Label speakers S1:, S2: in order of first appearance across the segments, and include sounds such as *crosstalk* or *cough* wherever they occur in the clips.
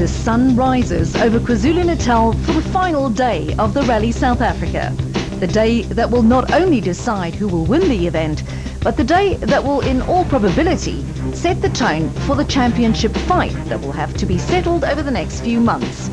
S1: the sun rises over KwaZulu-Natal for the final day of the Rally South Africa. The day that will not only decide who will win the event, but the day that will in all probability set the tone for the championship fight that will have to be settled over the next few months.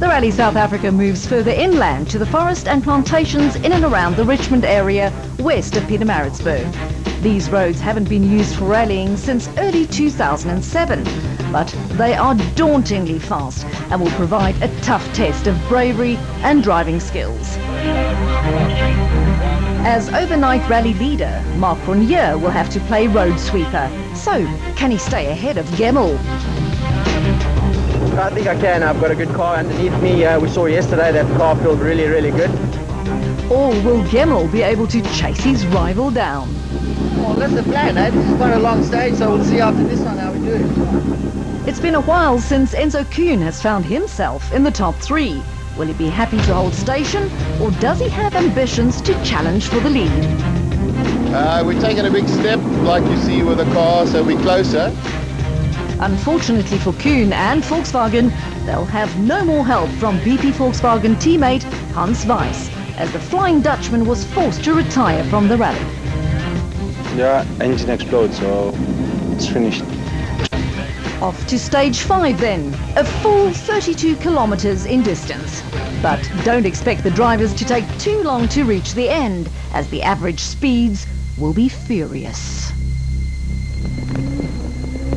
S1: The Rally South Africa moves further inland to the forest and plantations in and around the Richmond area west of Pietermaritzburg. These roads haven't been used for rallying since early 2007, but they are dauntingly fast and will provide a tough test of bravery and driving skills. As overnight rally leader, Marc Cronje will have to play road sweeper. So, can he stay ahead of Gemmell?
S2: I think I can. I've got a good car underneath me. Uh, we saw yesterday that the car felt really, really good.
S1: Or will Gemmell be able to chase his rival down?
S3: Well, that's the plan, eh? This is quite a long stage, so we'll see after this one how we do.
S1: It's been a while since Enzo Kuun has found himself in the top three. Will he be happy to hold station, or does he have ambitions to challenge for the lead?
S4: Uh, we're taking a big step, like you see with the car, so we're closer.
S1: Unfortunately for Kuun and Volkswagen, they'll have no more help from BP Volkswagen teammate Hans Weiss, as the Flying Dutchman was forced to retire from the rally.
S5: Yeah, engine exploded, so it's finished.
S1: Off to stage five then, a full 32 kilometers in distance. But don't expect the drivers to take too long to reach the end, as the average speeds will be furious.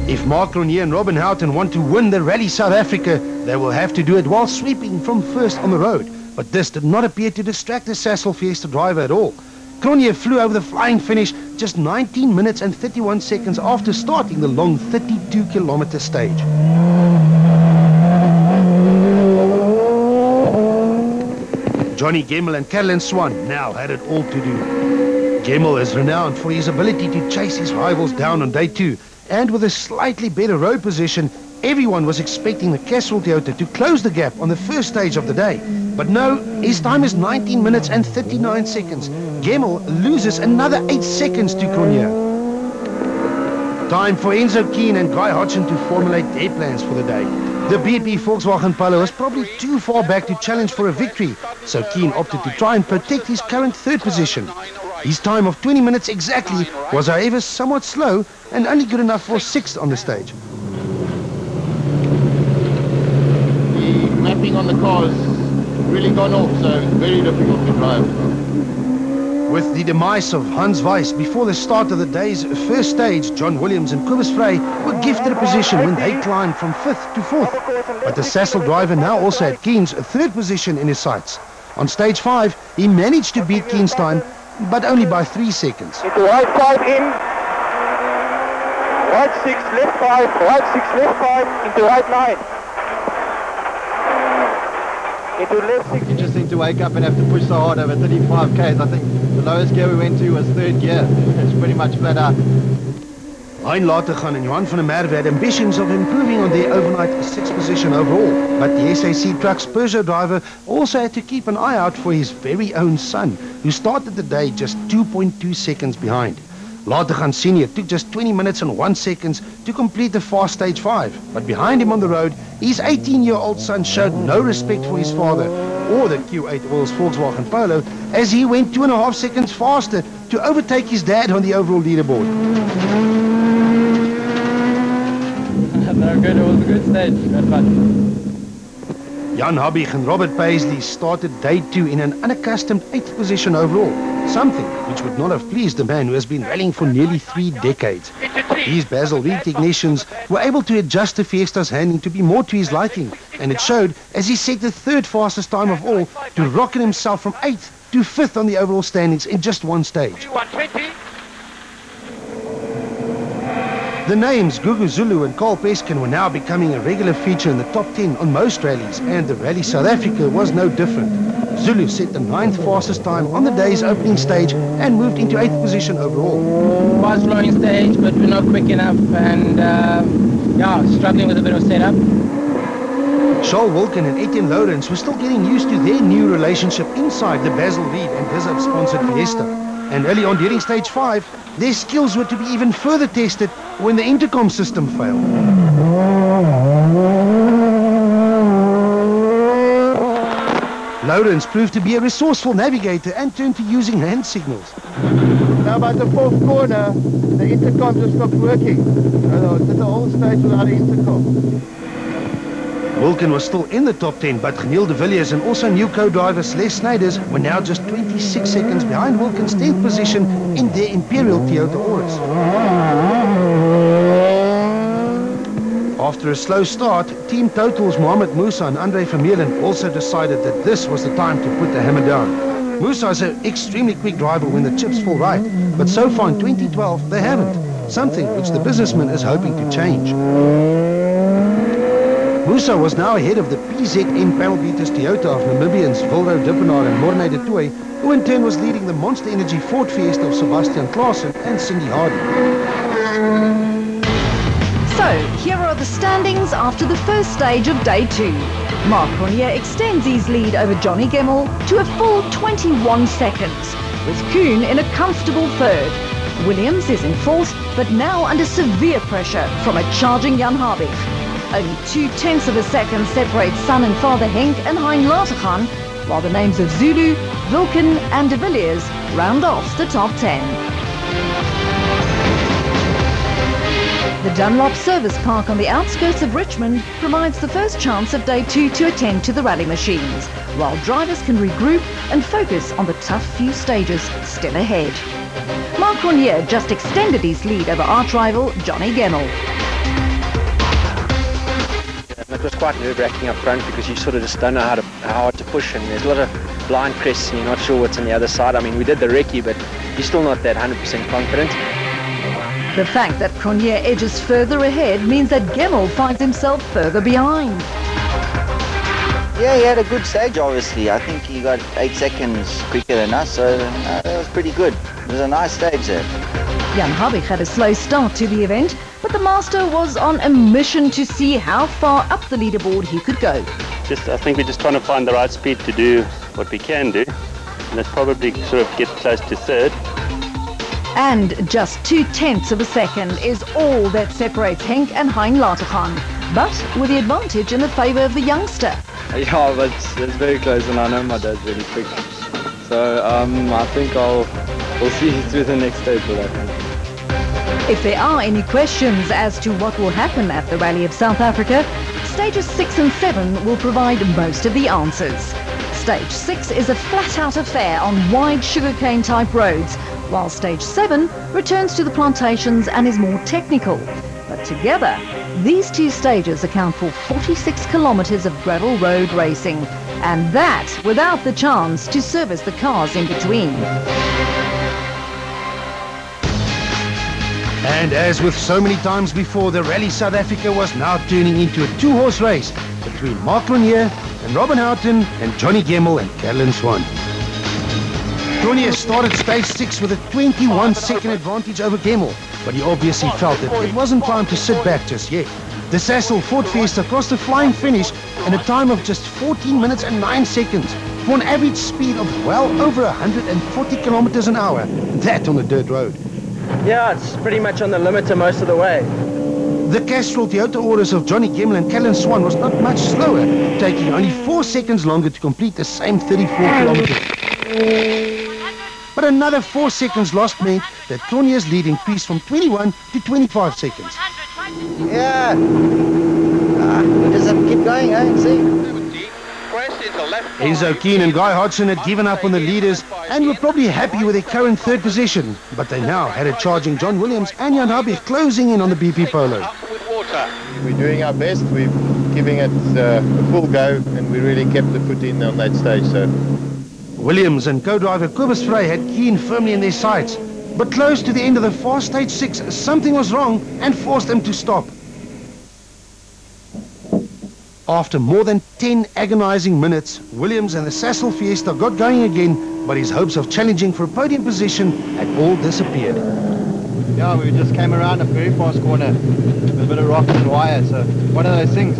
S6: If Mark Cronje and Robin Houghton want to win the Rally South Africa, they will have to do it while sweeping from first on the road. But this did not appear to distract the Sasol Fiesta driver at all. Cronje flew over the flying finish just 19 minutes and 31 seconds after starting the long 32 kilometer stage. Johnny Gemmell and Caroline Swan now had it all to do. Gemmell is renowned for his ability to chase his rivals down on day two, and with a slightly better road position, everyone was expecting the Castrol Toyota to close the gap on the first stage of the day. But no, his time is 19 minutes and 39 seconds. Gemmell loses another 8 seconds to Cronje. Time for Enzo Kuun and Guy Hodgson to formulate their plans for the day. The BP Volkswagen Polo was probably too far back to challenge for a victory, so Kuun opted to try and protect his current third position. His time of 20 minutes exactly was however somewhat slow and only good enough for sixth on the stage.
S4: The mapping on the car has really gone off, so it's very difficult to drive.
S6: With the demise of Hans Weiss before the start of the day's first stage, John Williams and Cobus Frey were gifted a position when they climbed from fifth to fourth. But the Sasol driver now also had Kuun's third position in his sights. On stage five, he managed to beat Kuun's time, but only by three seconds.
S7: Into right five in. Right six, left five, right six, left five, into right nine. Into left six.
S3: Interesting to wake up and have to push so hard over 35 k's. I think the lowest gear we went to was third gear. It's pretty much flat out.
S6: Hein Lategan and Johan van der Merwe had ambitions of improving on their overnight sixth position overall. But the SAC Trucks Peugeot driver also had to keep an eye out for his very own son, who started the day just 2.2 seconds behind. Lategan Sr. took just 20 minutes and 1 seconds to complete the fast stage 5. But behind him on the road, his 18-year-old son showed no respect for his father or the Q8 Oils Volkswagen Polo as he went two and a half seconds faster to overtake his dad on the overall leaderboard. *laughs*
S8: no, good. It was a good stage. Good fun.
S6: Jan Habig and Robert Paisley started day two in an unaccustomed eighth position overall, something which would not have pleased the man who has been rallying for nearly three decades. These Basil Read technicians were able to adjust the Fiesta's handling to be more to his liking, and it showed as he set the third fastest time of all to rocket himself from eighth to fifth on the overall standings in just one stage. The names Gugu Zulu and Carl Peskin were now becoming a regular feature in the top 10 on most rallies, and the Rally South Africa was no different. Zulu set the ninth fastest time on the day's opening stage and moved into eighth position overall.
S8: Fast flowing stage, but we're not quick enough, and uh, yeah, struggling with a bit of setup.
S6: Charles Wilkin and Etienne Lawrence were still getting used to their new relationship inside the Basil Read and Dizzup-sponsored Fiesta. And early on during stage 5, their skills were to be even further tested when the intercom system failed. Lawrence proved to be a resourceful navigator and turned to using hand signals.
S4: Now by the fourth corner, the intercom just stopped working. And I the whole stage without intercom.
S6: Wilken was still in the top 10, but Neil de Villiers and also new co-driver Les Snyders were now just 26 seconds behind Wilkin's 10th position in their Imperial Toyota Auris. After a slow start, Team Total's Mohamed Musa and Andre Vermeulen also decided that this was the time to put the hammer down. Musa is an extremely quick driver when the chips fall right, but so far in 2012 they haven't, something which the businessman is hoping to change. Musa was now ahead of the PZM panel beaters Toyota of Namibians Vilro Dippenaar and Morne du Toit, who in turn was leading the Monster Energy Ford Fiesta of Sebastian Klaassen and Cindy Hardy.
S1: So, here are the standings after the first stage of day two. Mark Cronje extends his lead over Johnny Gemmell to a full 21 seconds, with Kuun in a comfortable third. Williams is in fourth, but now under severe pressure from a charging Jan Habig. Only two tenths of a second separate son and father Henk and Hein Lategan, while the names of Zulu, Wilken and de Villiers round off the top 10. The Dunlop Service Park on the outskirts of Richmond provides the first chance of day two to attend to the rally machines, while drivers can regroup and focus on the tough few stages still ahead. Marc Cronje just extended his lead over arch rival Johnny Gemmell.
S2: It was quite nerve-wracking up front because you sort of just don't know how to how hard to push and there's a lot of blind crests and you're not sure what's on the other side. I mean, we did the recce, but you're still not that 100% confident.
S1: The fact that Cronje edges further ahead means that Gemmell finds himself further behind.
S9: Yeah, he had a good stage, obviously. I think he got eight seconds quicker than us, so uh, that was pretty good. It was a nice stage there.
S1: Jan Habig had a slow start to the event, but the Master was on a mission to see how far up the leaderboard he could go.
S10: Just, I think we're just trying to find the right speed to do what we can do. And that's probably sort of get close to third.
S1: And just two tenths of a second is all that separates Henk and Hein Lategan, but with the advantage in the favour of the youngster. *laughs*
S11: Yeah, but it's, it's very close and I know my dad's really quick. So um, I think I'll we'll see through the next stage what happens.
S1: If there are any questions as to what will happen at the Rally of South Africa, stages 6 and 7 will provide most of the answers. Stage 6 is a flat-out affair on wide sugarcane type roads, while stage 7 returns to the plantations and is more technical. But together, these two stages account for 46 kilometers of gravel road racing, and that without the chance to service the cars in between.
S6: And as with so many times before, the Rally South Africa was now turning into a two-horse race between Marc Cronje and Robin Houghton and Johnny Gemmell and Caroline Swan. Cronje started stage six with a 21-second advantage over Gemmell, but he obviously felt that it wasn't time to sit back just yet. The Sasol Ford Fiesta crossed the flying finish in a time of just 14 minutes and 9 seconds for an average speed of well over 140 kilometers an hour, that on a dirt road.
S2: Yeah, it's pretty much on the limiter most of the way.
S6: The Castrol Toyota Auris of Johnny Gemmell and Kellen Swan was not much slower, taking only four seconds longer to complete the same 34 kilometers. But another four seconds lost meant that Cronje's lead increased from 21 to 25 seconds.
S9: Yeah. We just have to keep going, eh? See?
S6: Enzo Kuun and Guy Hodgson had given up on the leaders and were probably happy with their current third position, but they now had a charging John Williams and Jan Habig closing in on the BP Polo.
S4: We're doing our best. We're giving it uh, a full go, and we really kept the foot in on that stage. So
S6: Williams and co-driver Kobus Frey had Kuun firmly in their sights, but close to the end of the fast stage six, something was wrong and forced them to stop. After more than 10 agonizing minutes, Williams and the Sasol Fiesta got going again, but his hopes of challenging for a podium position had all disappeared.
S3: Yeah, we just came around a very fast corner with a bit of rock and wire, so one of those things.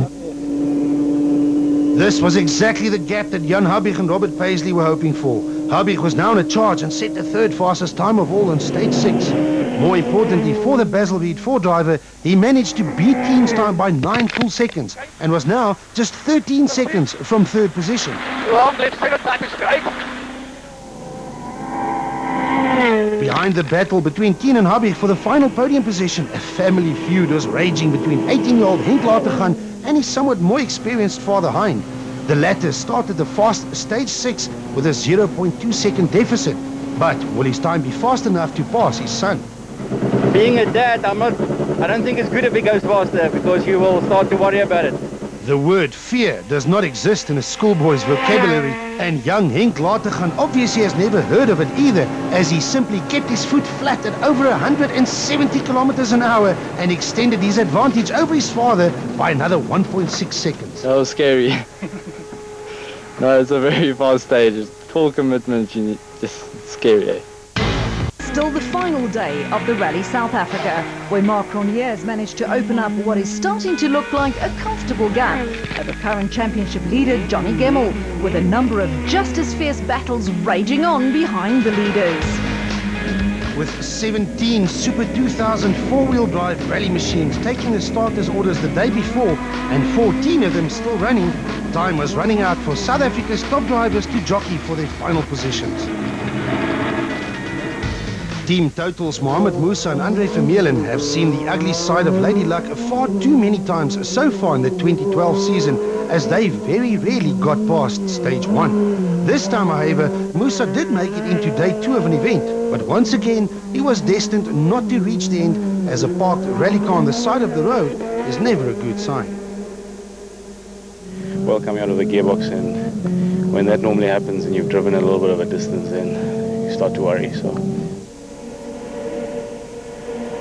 S6: This was exactly the gap that Jan Habig and Robert Paisley were hoping for. Habig was now in a charge and set the third fastest time of all on stage six. More importantly, for the Basil Read 4 driver, he managed to beat Kuun's time by 9 full seconds and was now just 13 seconds from third position. Behind the battle between Kuun and Habig for the final podium position, a family feud was raging between 18-year-old Henk Lategan and his somewhat more experienced father Hein. The latter started the fast stage 6 with a 0.2 second deficit, but will his time be fast enough to pass his son?
S12: Being a dad, I'm not, I don't think it's good if he goes faster because you will start to worry about it.
S6: The word fear does not exist in a schoolboy's vocabulary, and young Henk Lategan obviously has never heard of it either, as he simply kept his foot flat at over 170 kilometers an hour and extended his advantage over his father by another 1.6 seconds.
S11: That was scary. *laughs* no, it's a very fast stage. It's full commitment. You need, just scary. Eh?
S1: Still the final day of the Rally South Africa, where Marc has managed to open up what is starting to look like a comfortable gap over current championship leader Johnny Gemmell, with a number of just as fierce battles raging on behind the leaders.
S6: With 17 Super 2000 four-wheel drive rally machines taking the starters' orders the day before and 14 of them still running, time was running out for South Africa's top drivers to jockey for their final positions. Team Totals Mohamed Musa and Andre Vermeulen have seen the ugly side of Lady Luck far too many times so far in the 2012 season as they very rarely got past stage one. This time, however, Musa did make it into day two of an event, but once again, he was destined not to reach the end as a parked rally car on the side of the road is never a good sign.
S5: Well, coming out of the gearbox and when that normally happens and you've driven a little bit of a distance, then you start to worry. So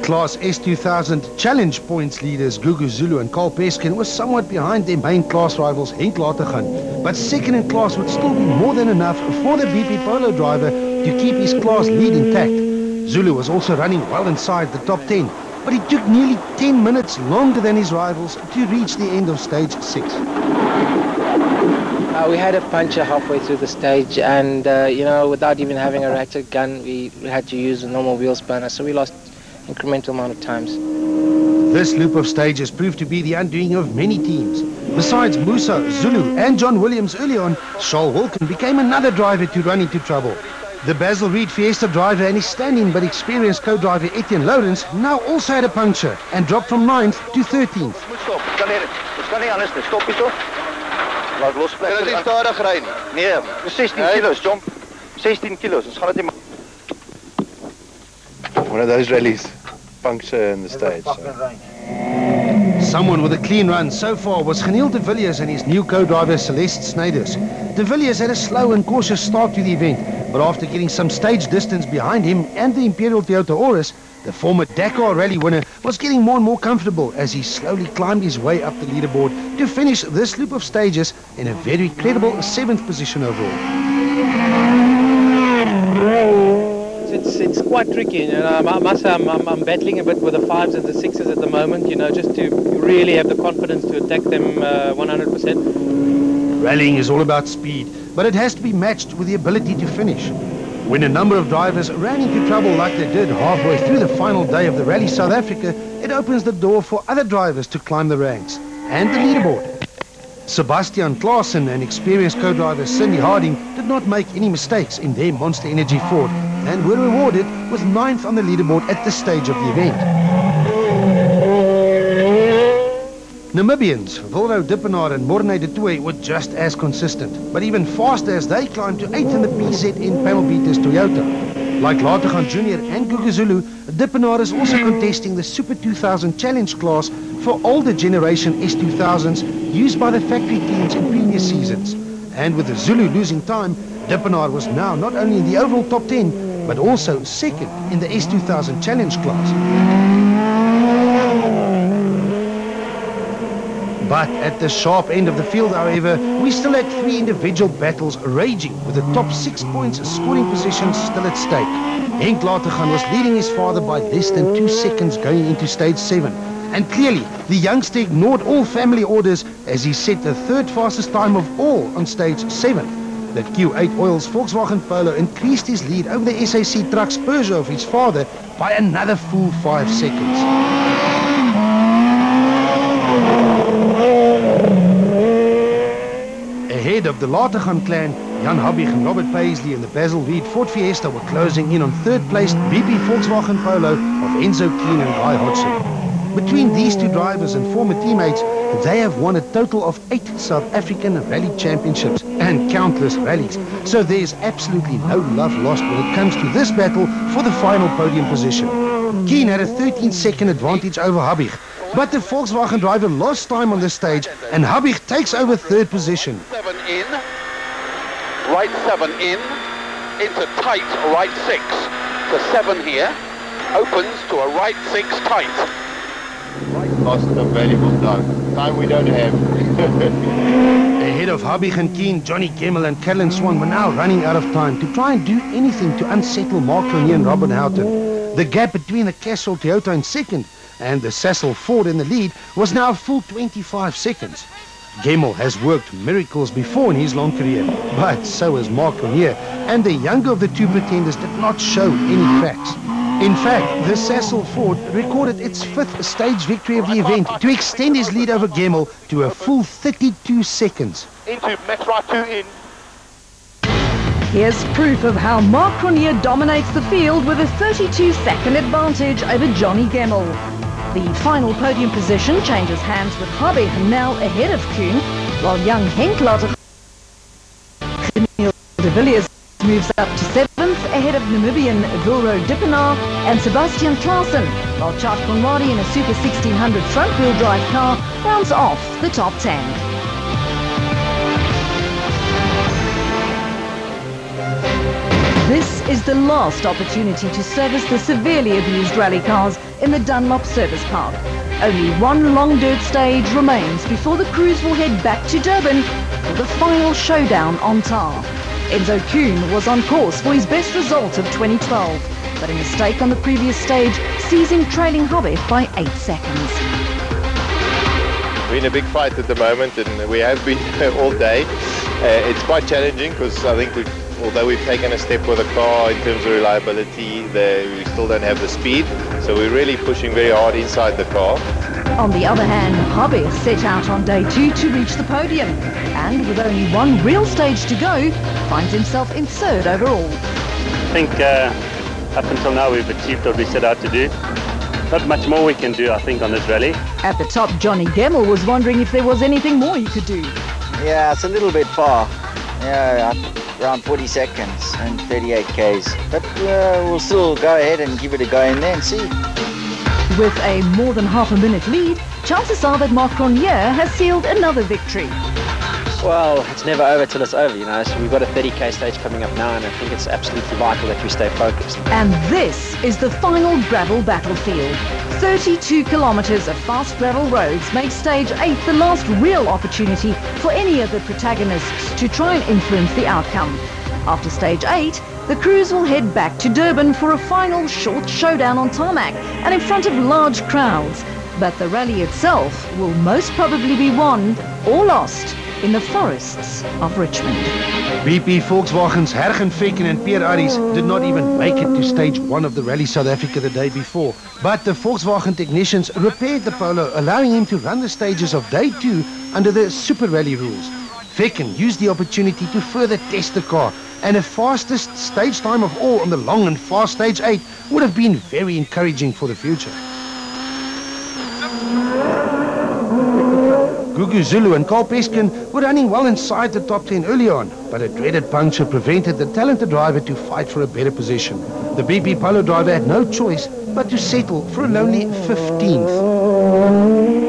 S6: Class S2000 Challenge Points leaders Gugu Zulu and Carl Peskin were somewhat behind their main class rivals Henk Lategan, but second in class would still be more than enough for the BP Polo driver to keep his class lead intact. Zulu was also running well inside the top 10, but it took nearly 10 minutes longer than his rivals to reach the end of stage 6.
S8: Uh, we had a puncture halfway through the stage and, uh, you know, without even having a ratchet gun, we had to use a normal wheel spanner, so we lost incremental amount of times.
S6: This loop of stages proved to be the undoing of many teams. Besides Musa, Zulu and John Williams early on, Charles Wilken became another driver to run into trouble. The Basil Read Fiesta driver and his standing but experienced co-driver Etienne Lawrence now also had a puncture and dropped from 9th to 13th.
S7: Stop, kan nie, dit kan nie anders nie. Stop hierso. Laat los plek. Dit stadig ry nie. Nee, 16 kilos, jump. 16 kilos. Ons gaan dit nie
S5: one of those rallies puncture in the stage. So.
S6: Someone with a clean run so far was Giniel de Villiers and his new co-driver Celeste Snyders. De Villiers had a slow and cautious start to the event, but after getting some stage distance behind him and the Imperial Toyota Auris, the former Dakar rally winner was getting more and more comfortable as he slowly climbed his way up the leaderboard to finish this loop of stages in a very credible seventh position overall
S8: it's it's quite tricky. You know, I must say I'm, I'm, I'm, battling a bit with the fives and the sixes at the moment. You know, just to really have the confidence to attack them uh, 100%.
S6: Rallying is all about speed, but it has to be matched with the ability to finish. When a number of drivers ran into trouble like they did halfway through the final day of the Rally South Africa, it opens the door for other drivers to climb the ranks and the leaderboard. Sebastian Klaassen and experienced co-driver Cindy Harding did not make any mistakes in their Monster Energy Ford and were rewarded with ninth on the leaderboard at this stage of the event. Namibians, Wilro Dippenaar and Morne du Toit were just as consistent, but even faster as they climbed to 8th in the PZN panel beaters Toyota. Like Lategan Jr. and Gugu Zulu, Dippenaar is also contesting the Super 2000 Challenge class for older generation S2000s used by the factory teams in previous seasons. And with the Zulu losing time, Dippenaar was now not only in the overall top 10, but also second in the S2000 Challenge class. But at the sharp end of the field, however, we still had three individual battles raging with the top six points scoring positions still at stake. Henk Lategan was leading his father by less than two seconds going into stage seven. And clearly, the youngster ignored all family orders as he set the third fastest time of all on stage 7. That Q8 Oil's Volkswagen Polo increased his lead over the SAC Trucks Peugeot of his father by another full five seconds. Ahead of the Lategan clan, Jan Habig and Robert Paisley in the Basil Weed Ford Fiesta were closing in on third place BP Volkswagen Polo of Enzo Keane and Guy Hodgson. Between these two drivers and former teammates, they have won a total of eight South African rally championships and countless rallies. So there's absolutely no love lost when it comes to this battle for the final podium position. Kuun had a 13 second advantage over Habig, but the Volkswagen driver lost time on the stage and Habig takes over third position.
S13: Seven in, right seven in, into tight right six. To seven here, opens to a right six tight.
S4: Lost a valuable time. Time we don't have. *laughs*
S6: Ahead of Habig and Kuun, Johnny Gemmell and Caroline Swan were now running out of time to try and do anything to unsettle Mark Cronje and Robin Houghton. The gap between the Castrol Toyota in second and the Sasol Ford in the lead was now a full 25 seconds. Gemmell has worked miracles before in his long career, but so has Mark Cronje, and the younger of the two pretenders did not show any cracks. In fact, the Sasol Ford recorded its fifth stage victory of the event to extend his lead over Gemmell to a full 32 seconds.
S13: Into next right two in.
S1: Here's proof of how Mark Cronje dominates the field with a 32 second advantage over Johnny Gemmell. The final podium position changes hands with Habig now ahead of Kuun, while young Henk Later de Villiers moves up to seventh ahead of Namibian Vilro Dippenaar and Sebastian Klaassen, while Chad Conradi in a Super 1600 front-wheel drive car rounds off the top 10. This is the last opportunity to service the severely abused rally cars in the Dunlop Service Park. Only one long dirt stage remains before the crews will head back to Durban for the final showdown on tar. Enzo Kuun was on course for his best result of 2012, but a mistake on the previous stage sees him trailing Habig by 8 seconds.
S14: We're in a big fight at the moment and we have been *laughs* all day. Uh, it's quite challenging because I think we've although we've taken a step with the car in terms of reliability, the, we still don't have the speed. So we're really pushing very hard inside the car.
S1: On the other hand, Habig set out on day two to reach the podium. And with only one real stage to go, finds himself in third overall.
S10: I think uh, up until now we've achieved what we set out to do. Not much more we can do, I think, on this rally.
S1: At the top, Johnny Gemmell was wondering if there was anything more he could do.
S9: Yeah, it's a little bit far. Yeah, around 40 seconds and 38 Ks. But uh, we'll still go ahead and give it a go in there and see.
S1: With a more than half a minute lead, chances are that Marc Cronje has sealed another victory.
S2: Well, it's never over till it's over, you know. So we've got a 30k stage coming up now, and I think it's absolutely vital that we stay focused.
S1: And this is the final gravel battlefield. 32 kilometers of fast gravel roads make stage 8 the last real opportunity for any of the protagonists to try and influence the outcome. After stage 8, the crews will head back to Durban for a final short showdown on tarmac and in front of large crowds. But the rally itself will most probably be won or lost in the forests of Richmond.
S6: BP Volkswagen's Hergen Fekken and Pierre Aris did not even make it to stage one of the Rally South Africa the day before. But the Volkswagen technicians repaired the Polo, allowing him to run the stages of day two under the Super Rally rules. Fekken used the opportunity to further test the car, and a fastest stage time of all on the long and fast stage 8 would have been very encouraging for the future. Gugu Zulu and Carl Peskin were running well inside the top 10 early on, but a dreaded puncture prevented the talented driver to fight for a better position. The BP Polo driver had no choice but to settle for a lonely 15th.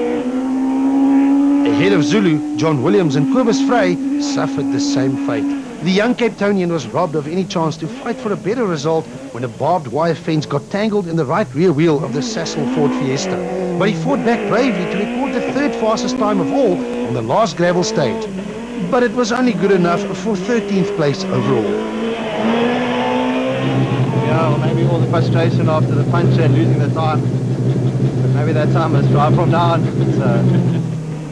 S6: Ahead of Zulu, John Williams and Cobus Frey suffered the same fate. The young Cape Townian was robbed of any chance to fight for a better result when a barbed wire fence got tangled in the right rear wheel of the Sasol Ford Fiesta. But he fought back bravely to record the third fastest time of all on the last gravel stage. But it was only good enough for 13th place overall.
S3: Yeah, well maybe all the frustration after the puncture and losing the time. Maybe that time must drive from now on. So.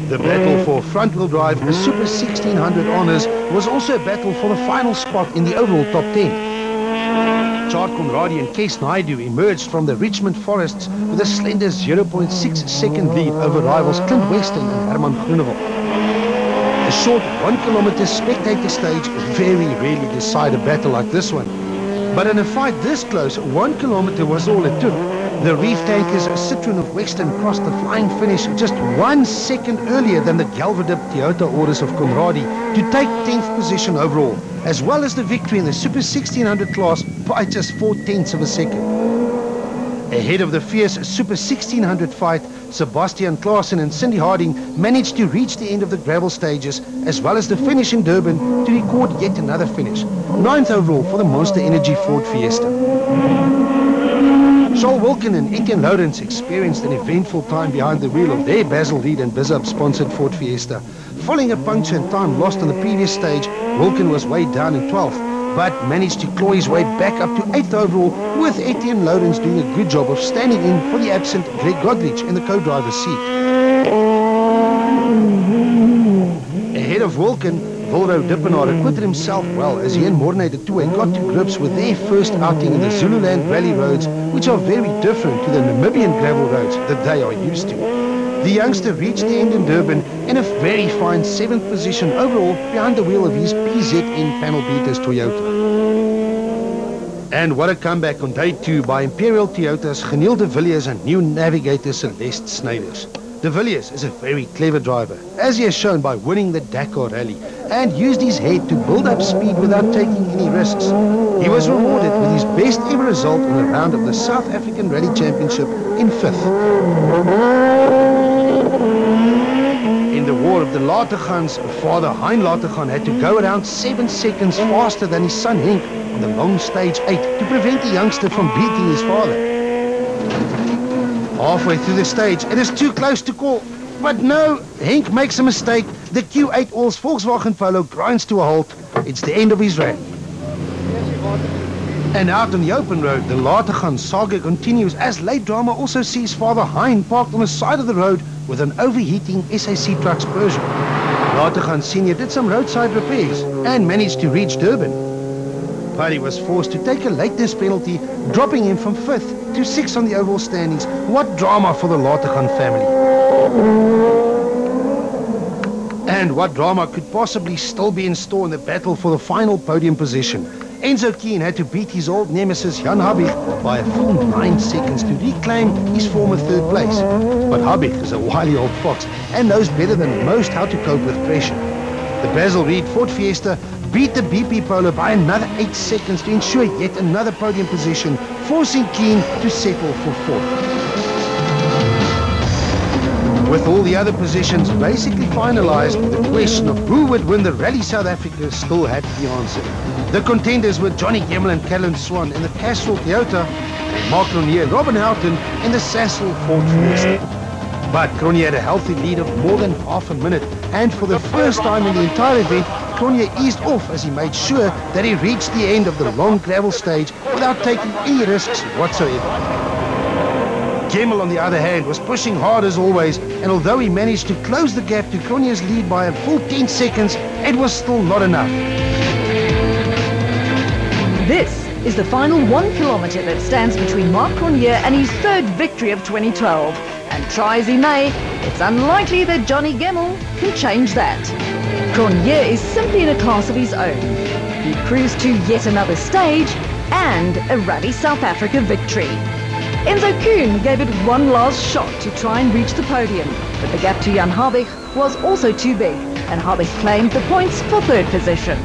S6: The battle for front-wheel drive the Super 1600 honours was also a battle for the final spot in the overall top 10. Chad Conradi and Kees Naidu emerged from the Richmond Forests with a slender 0.6 second lead over rivals Clint Weston and Herman Groenewald. A short one kilometer spectator stage very rarely decide a battle like this one. But in a fight this close, one kilometer was all it took. The Reef Tankers Citroen of Weston crossed the flying finish just one second earlier than the Galverdip Toyota Auris of Conradi to take 10th position overall, as well as the victory in the Super 1600 class by just four tenths of a second. Ahead of the fierce Super 1600 fight, Sebastian Klaasen and Cindy Harding managed to reach the end of the gravel stages, as well as the finish in Durban to record yet another finish. Ninth overall for the Monster Energy Ford Fiesta. Charles Wilkin and Etienne Lawrence experienced an eventful time behind the wheel of their Basil Read and Bizzup-sponsored Ford Fiesta. Following a puncture and time lost on the previous stage, Wilkin was weighed down in 12th, but managed to claw his way back up to 8th overall, with Etienne Lawrence doing a good job of standing in for the absent Greg Godrich in the co-driver's seat. Ahead of Wilkin, Volro Dippenaar acquitted himself well as he and Morne de Tour got to grips with their first outing in the Zululand Rally roads, which are very different to the Namibian gravel roads that they are used to. The youngster reached the end in Durban in a very fine 7th position overall behind the wheel of his PZN panel beaters Toyota. And what a comeback on day two by Imperial Toyota's Giniel de Villiers and new navigator Celeste Snyders. De Villiers is a very clever driver, as he has shown by winning the Dakar Rally, and used his head to build up speed without taking any risks. He was rewarded with his best ever result in a round of the South African Rally Championship in fifth. In the war of the Lategans, father Hein Lategan had to go around seven seconds faster than his son Henk on the long stage eight to prevent the youngster from beating his father. Halfway through the stage, it is too close to call. But no, Henk makes a mistake. The Q8 Oil's Volkswagen Polo grinds to a halt. It's the end of his rally. And out on the open road, the Lategan saga continues as late drama also sees Father Hein parked on the side of the road with an overheating SAC Trucks Peugeot. Lategan Sr. did some roadside repairs and managed to reach Durban. But he was forced to take a lateness penalty, dropping him from 5th to 6th on the overall standings. What drama for the Lategan family. And what drama could possibly still be in store in the battle for the final podium position. Enzo Kuun had to beat his old nemesis Jan Habig by a full nine seconds to reclaim his former third place. But Habig is a wily old fox and knows better than most how to cope with pressure. The Basil Read Ford Fiesta beat the BP Polo by another eight seconds to ensure yet another podium position, forcing Kuun to settle for fourth. With all the other positions basically finalized, the question of who would win the Rally South Africa still had to be answered. The contenders were Johnny Gemmell and Callan Swan in the Castrol Toyota, Mark Cronje and Robin Houghton in the Sasol Ford Fiesta. But Cronje had a healthy lead of more than half a minute, and for the first time in the entire event, Cronje eased off as he made sure that he reached the end of the long gravel stage without taking any risks whatsoever. Gemmell, on the other hand, was pushing hard as always, and although he managed to close the gap to Cronje's lead by a full 10 seconds, it was still not enough.
S1: This is the final one kilometre that stands between Marc Cronje and his third victory of 2012. And try as he may, it's unlikely that Johnny Gemmell can change that. Cronje is simply in a class of his own. He cruised to yet another stage and a Rally South Africa victory. Enzo Kuun gave it one last shot to try and reach the podium, but the gap to Jan Habig was also too big, and Habig claimed the points for third position.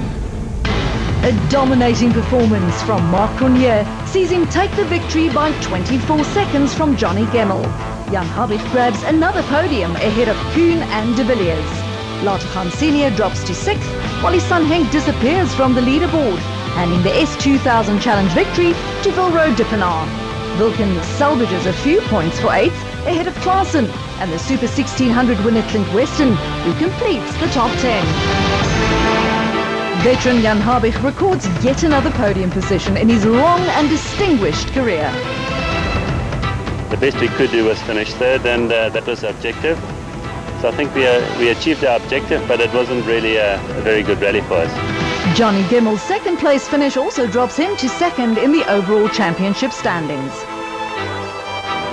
S1: A dominating performance from Mark Cronje sees him take the victory by 24 seconds from Johnny Gemmell. Jan Habig grabs another podium ahead of Kuun and de Villiers. Lategan Senior drops to 6th, while his son Henk disappears from the leaderboard, handing the S2000 Challenge victory to Vilro Dippenaar. Wilkins salvages a few points for 8th ahead of Klaasen and the Super 1600 winner Clint Weston, who completes the top 10. Veteran Jan Habig records yet another podium position in his long and distinguished career.
S10: The best we could do was finish third and uh, that was the objective. So I think we, uh, we achieved our objective, but it wasn't really a, a very good rally for us.
S1: Johnny Gemmell's second place finish also drops him to second in the overall championship standings.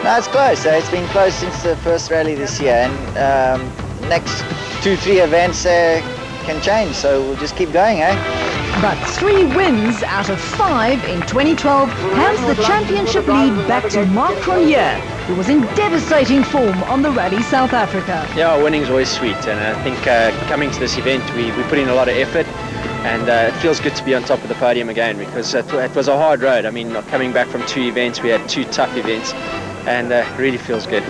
S9: No, it's close. Uh, it's been close since the first rally this year, and um, next two, three events uh, can change. So we'll just keep going, eh?
S1: But three wins out of five in 2012 hands the championship lead back to Mark Cronje, who was in devastating form on the Rally South Africa.
S2: Yeah, winning's always sweet, and I think uh, coming to this event, we, we put in a lot of effort, and uh, it feels good to be on top of the podium again because it, it was a hard road. I mean, coming back from two events, we had two tough events, and uh, really feels good.